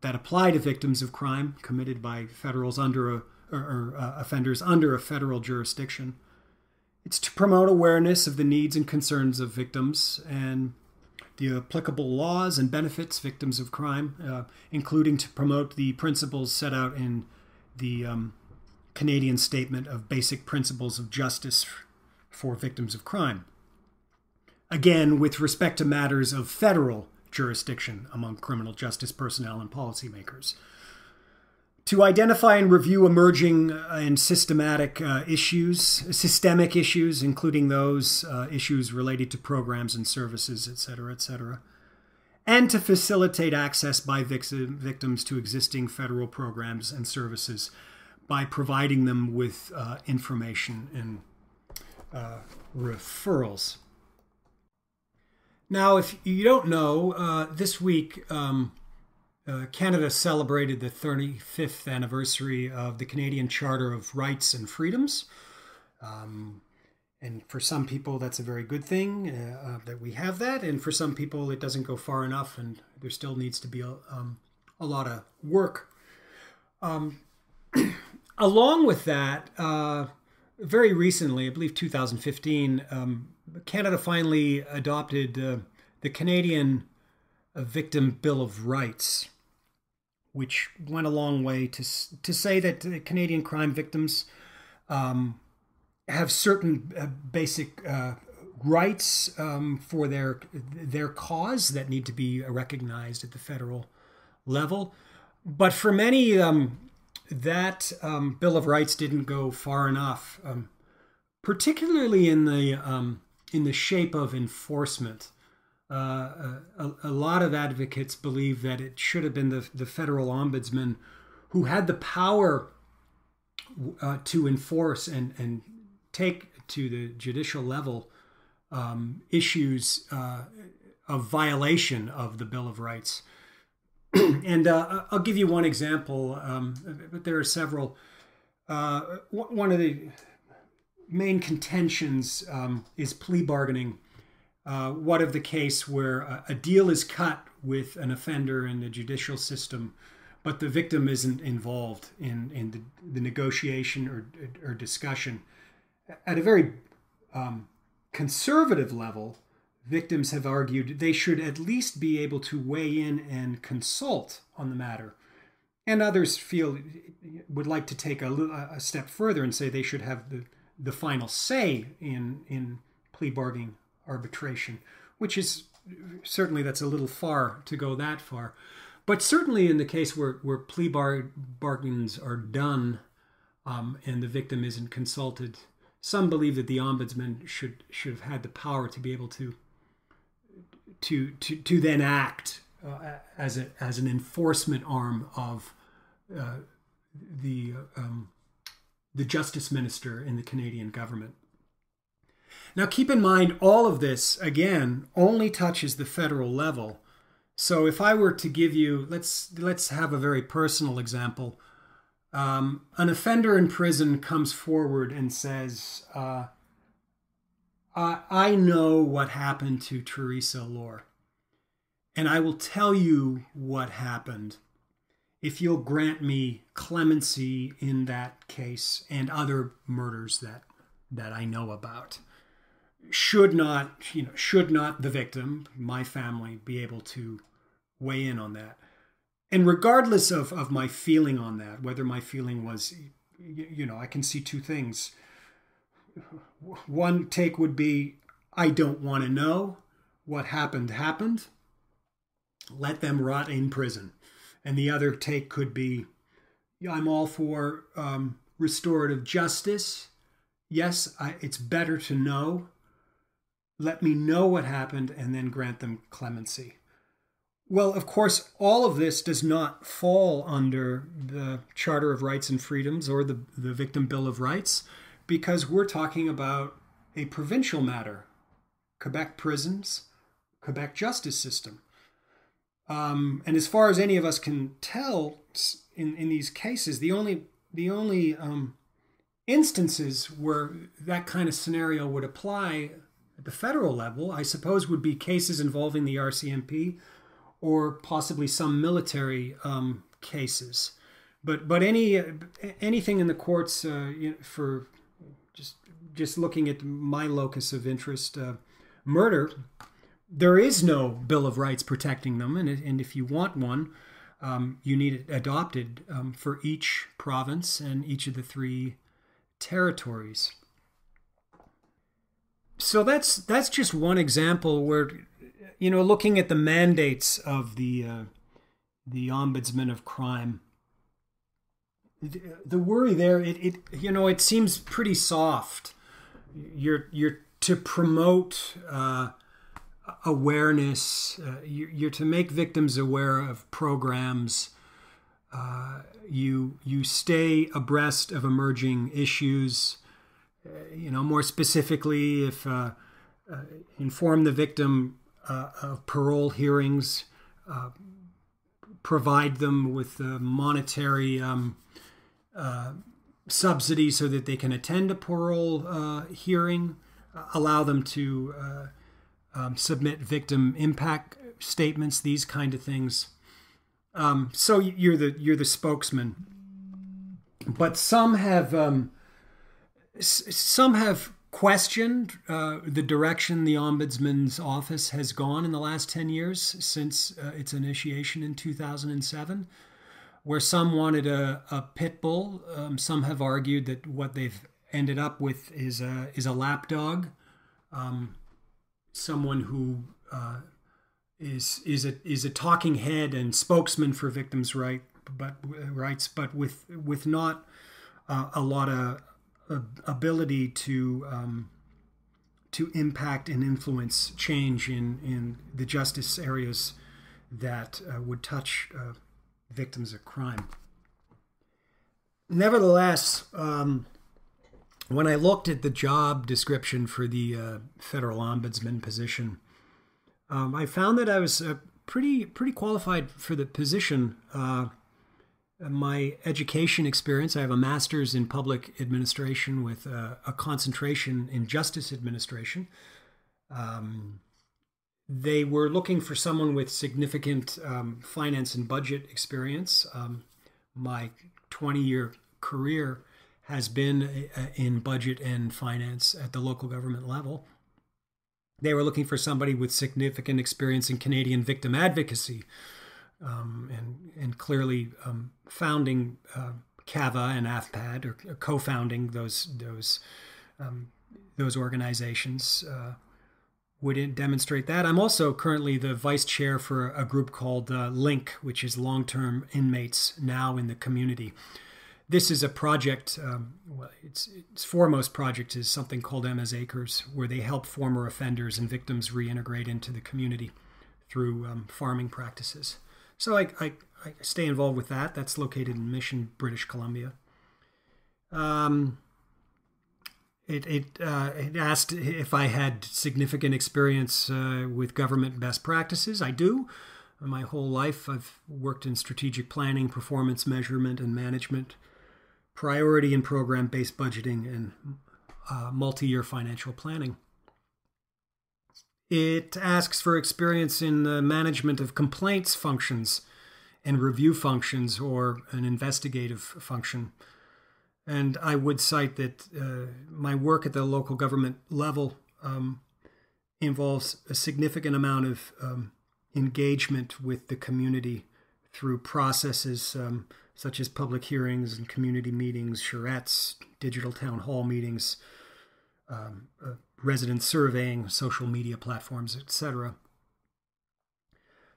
that apply to victims of crime committed by federals under a, or, or uh, offenders under a federal jurisdiction. It's to promote awareness of the needs and concerns of victims and the applicable laws and benefits victims of crime, uh, including to promote the principles set out in the um, Canadian Statement of Basic Principles of Justice for Victims of Crime. Again, with respect to matters of federal jurisdiction among criminal justice personnel and policymakers to identify and review emerging uh, and systematic uh, issues, systemic issues, including those uh, issues related to programs and services, et cetera, et cetera, and to facilitate access by victims to existing federal programs and services by providing them with uh, information and uh, referrals. Now, if you don't know, uh, this week, um, uh, Canada celebrated the 35th anniversary of the Canadian Charter of Rights and Freedoms. Um, and for some people, that's a very good thing uh, uh, that we have that. And for some people, it doesn't go far enough, and there still needs to be a, um, a lot of work. Um, [CLEARS THROAT] along with that, uh, very recently, I believe 2015, um, Canada finally adopted uh, the Canadian A victim Bill of Rights which went a long way to to say that Canadian crime victims um, have certain uh, basic uh, rights um, for their their cause that need to be recognized at the federal level. But for many, um, that um, Bill of Rights didn't go far enough, um, particularly in the um, in the shape of enforcement. Uh, a, a, lot of advocates believe that it should have been the, the federal ombudsman who had the power uh, to enforce and, and take to the judicial level um, issues uh, of violation of the Bill of Rights. [CLEARS THROAT] and uh, I'll give you one example, um, but there are several. Uh, one of the main contentions um, is plea bargaining. Uh, what of the case where a, a, deal is cut with an offender in the judicial system, but the victim isn't involved in, in the, the negotiation or, or discussion? At a very um, conservative level, victims have argued they should at least be able to weigh in and consult on the matter. And others feel would like to take a, a step further and say they should have the, the final say in, in plea bargaining arbitration, which is certainly that's a little far to go that far. But certainly in the case where, where plea bar, bargains are done um, and the victim isn't consulted, some believe that the ombudsman should should have had the power to be able to to to, to then act uh, as a as an enforcement arm of uh, the um, the justice minister in the Canadian government. Now, keep in mind, all of this again only touches the federal level. So, if I were to give you, let's let's have a very personal example. Um, an offender in prison comes forward and says, uh, I, I know what happened to Theresa Allore, and I will tell you what happened if you'll grant me clemency in that case and other murders that that I know about. Should not, you know, should not the victim, my family, be able to weigh in on that? and regardless of, of my feeling on that, whether my feeling was, you know, I can see two things. One take would be, I don't want to know what happened, happened. Let them rot in prison. And the other take could be, I'm all for um, restorative justice. Yes, I, it's better to know. Let me know what happened and then grant them clemency. Well, of course, all of this does not fall under the Charter of Rights and Freedoms or the, the Victim Bill of Rights because we're talking about a provincial matter Quebec prisons, Quebec justice system. Um, and as far as any of us can tell, in, in these cases, the only the only um, instances where that kind of scenario would apply at the federal level, I suppose, would be cases involving the RCMP or possibly some military um, cases. But but any anything in the courts uh, for just just looking at my locus of interest, uh, murder, there is no Bill of Rights protecting them, and and if you want one, um, you need it adopted um, for each province and each of the three territories. So that's that's just one example where you know, looking at the mandates of the uh, the ombudsman of crime, the worry there, it, it you know, it seems pretty soft. You're you're to promote uh, awareness. Uh, you're, you're, to make victims aware of programs. Uh, you you stay abreast of emerging issues. Uh, you know, more specifically, if uh, inform the victim uh, of parole hearings, uh, provide them with monetary um, uh, subsidy so that they can attend a parole uh, hearing, allow them to uh, um, submit victim impact statements, these kind of things. Um, so you're the you're the spokesman, but some have um, some have questioned uh, the direction the ombudsman's office has gone in the last 10 years since uh, its initiation in 2007 where some wanted a, a pit bull, um, some have argued that what they've ended up with is a is a lapdog, um, someone who uh, is is a is a talking head and spokesman for victims' right, but rights, but with with not uh, a lot of uh, ability to um, to impact and influence change in in the justice areas that uh, would touch uh, victims of crime. Nevertheless, um, when I looked at the job description for the uh, federal ombudsman position, um, I found that I was uh, pretty pretty qualified for the position. My education experience, I have a master's in public administration with a, a concentration in justice administration. Um, they were looking for someone with significant um, finance and budget experience. Um, my 20 year career has been uh, in budget and finance at the local government level. They were looking for somebody with significant experience in Canadian victim advocacy um, and, and clearly um, founding uh, CAVA and AFPAD or, co-founding those those um, those organizations. Uh, would demonstrate that. I'm also currently the vice chair for a group called uh, LINK, which is long term inmates now in the community. This is a project, um, well, its, its foremost project is something called Emma's Acres, where they help former offenders and victims reintegrate into the community through um, farming practices. So I, I, I, stay involved with that. That's located in Mission, British Columbia. Um, it it, uh, it asked if I had significant experience uh, with government best practices. I do. My whole life, I've worked in strategic planning, performance measurement, and management, priority and program based budgeting, and uh, multi year financial planning. It asks for experience in the management of complaints functions and review functions or an investigative function. And I would cite that uh, my work at the local government level um, involves a significant amount of um, engagement with the community through processes um, such as public hearings and community meetings, charrettes, digital town hall meetings, um, uh, resident surveying, social media platforms, etc.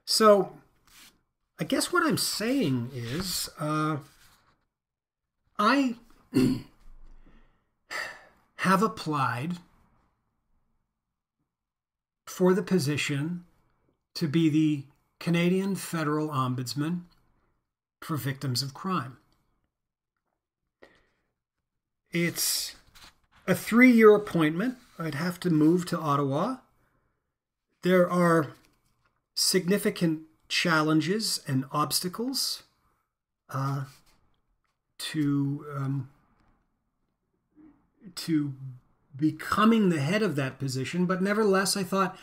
So, I guess what I'm saying is uh, I [CLEARS THROAT] have applied for the position to be the Canadian Federal Ombudsman for Victims of Crime. It's a three year appointment. I'd have to move to Ottawa. There are significant challenges and obstacles uh, to um, to becoming the head of that position. But nevertheless, I thought,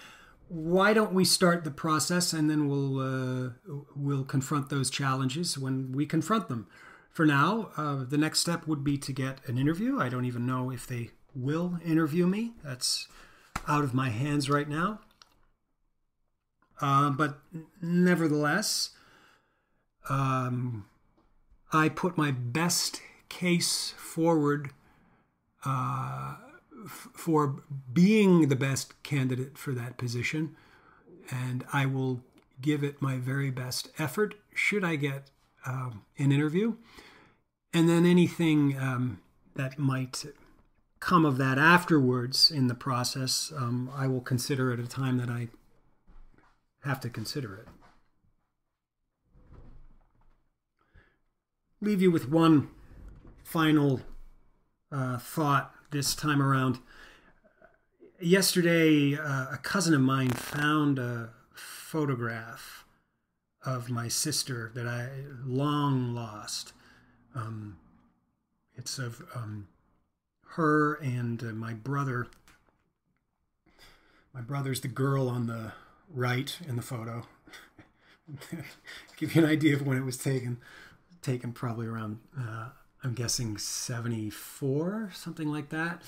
why don't we start the process and then we'll uh, we'll confront those challenges when we confront them. For now, uh, the next step would be to get an interview. I don't even know if they will interview me. That's out of my hands right now. Uh, but nevertheless, um, I put my best case forward uh, for being the best candidate for that position, and I will give it my very best effort should I get um, an interview. And then anything um, that might come of that afterwards in the process, um, I will consider at a time that I have to consider it. Leave you with one final uh, thought this time around. Yesterday, uh, a cousin of mine found a photograph of my sister that I long lost. Um, it's of um, her and uh, my brother. My brother's the girl on the right in the photo. [LAUGHS] Give you an idea of when it was taken. Taken probably around uh, I'm guessing 74, something like that.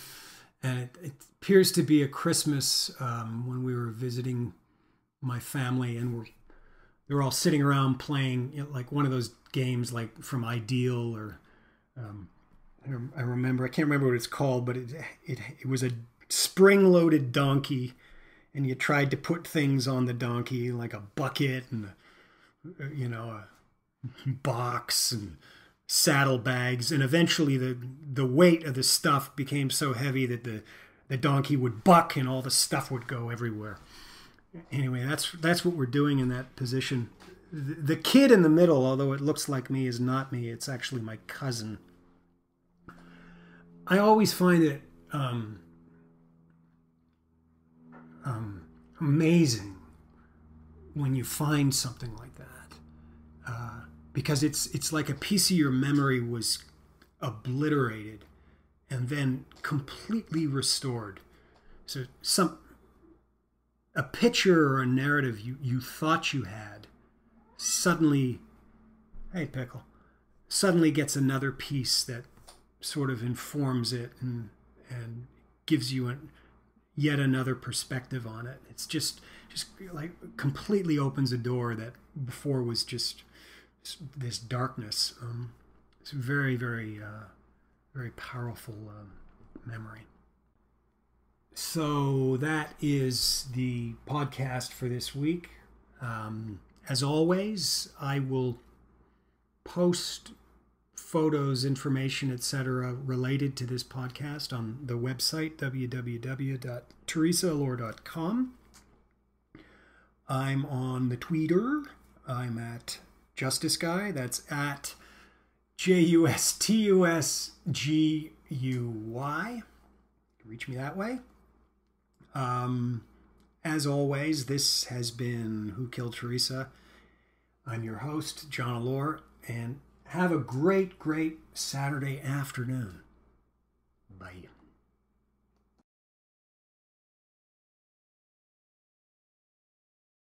And it, it appears to be a Christmas um, when we were visiting my family and we're they were all sitting around playing you know, like one of those games like from Ideal or um, I remember I can't remember what it's called, but it it, it was a spring-loaded donkey, and you tried to put things on the donkey like a bucket and uh, you know a box and saddlebags, and eventually the the weight of the stuff became so heavy that the the donkey would buck and all the stuff would go everywhere. Anyway, that's that's what we're doing in that position. The, the kid in the middle, although it looks like me, is not me. It's actually my cousin. I always find it um, um, amazing when you find something like that, uh, because it's it's like a piece of your memory was obliterated and then completely restored. So some a picture or a narrative you, you thought you had suddenly hey pickle suddenly gets another piece that sort of informs it and and gives you an, yet another perspective on it. It's just just like completely opens a door that before was just this darkness. Um, it's very very uh, very powerful uh, memory. So that is the podcast for this week. Um, as always, I will post photos, information, etc., related to this podcast on the website www.theresaallore.com. I'm on the Twitter. I'm at Justus Guy. That's at J U S T U S G U Y. Reach me that way. Um, as always, this has been Who Killed Theresa. I'm your host, John Allore, and have a great, great Saturday afternoon. Bye.